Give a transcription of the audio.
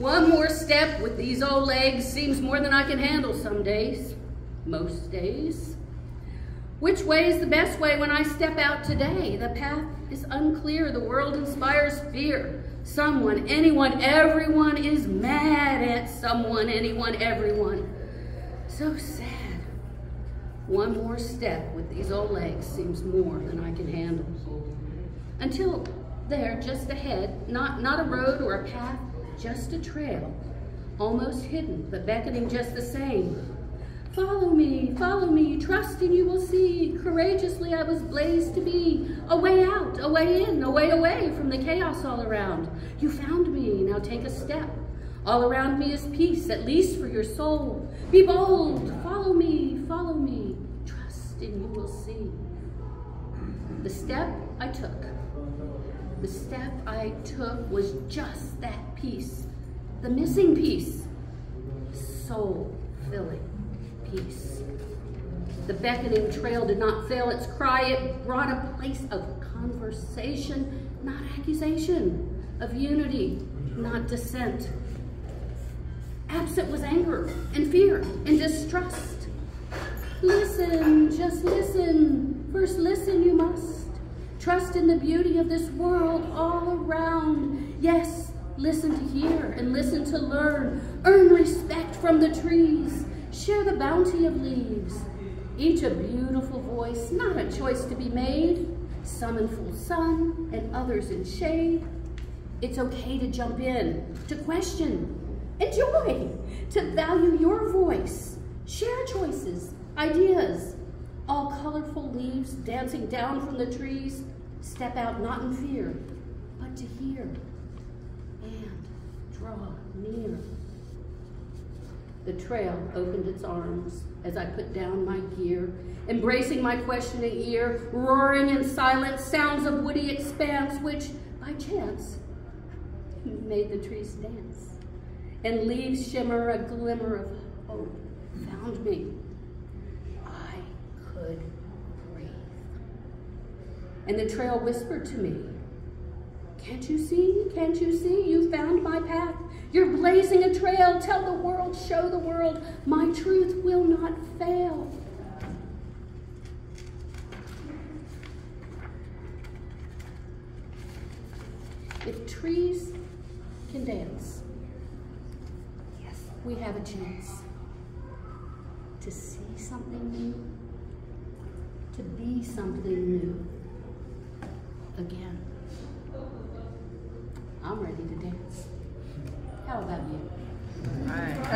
One more step with these old legs seems more than I can handle some days, most days. Which way is the best way when I step out today? The path is unclear, the world inspires fear. Someone, anyone, everyone is mad at someone, anyone, everyone. So sad. One more step with these old legs seems more than I can handle. Until there, just ahead, not, not a road or a path, just a trail, almost hidden, but beckoning just the same. Follow me, follow me, trust and you will see. Courageously I was blazed to be. A way out, a way in, a way away from the chaos all around. You found me, now take a step. All around me is peace, at least for your soul. Be bold, follow me, follow me. Trust and you will see. The step I took, the step I took was just that piece, the missing piece, soul filling peace. The beckoning trail did not fail its cry. It brought a place of conversation, not accusation, of unity, not dissent. Absent was anger and fear and distrust. Listen, just listen. First listen you must. Trust in the beauty of this world all around. Yes, listen to hear and listen to learn. Earn respect from the trees. Share the bounty of leaves. Each a beautiful voice, not a choice to be made. Some in full sun and others in shade. It's okay to jump in, to question, enjoy, to value your voice. Share choices, ideas, colorful leaves dancing down from the trees. Step out not in fear, but to hear and draw near. The trail opened its arms as I put down my gear, embracing my questioning ear, roaring in silence sounds of woody expanse, which, by chance, made the trees dance. And leaves shimmer a glimmer of hope found me. And the trail whispered to me, can't you see, can't you see, you found my path. You're blazing a trail, tell the world, show the world, my truth will not fail. If trees can dance, yes, we have a chance to see something new, to be something new again. I'm ready to dance. How about you? All right.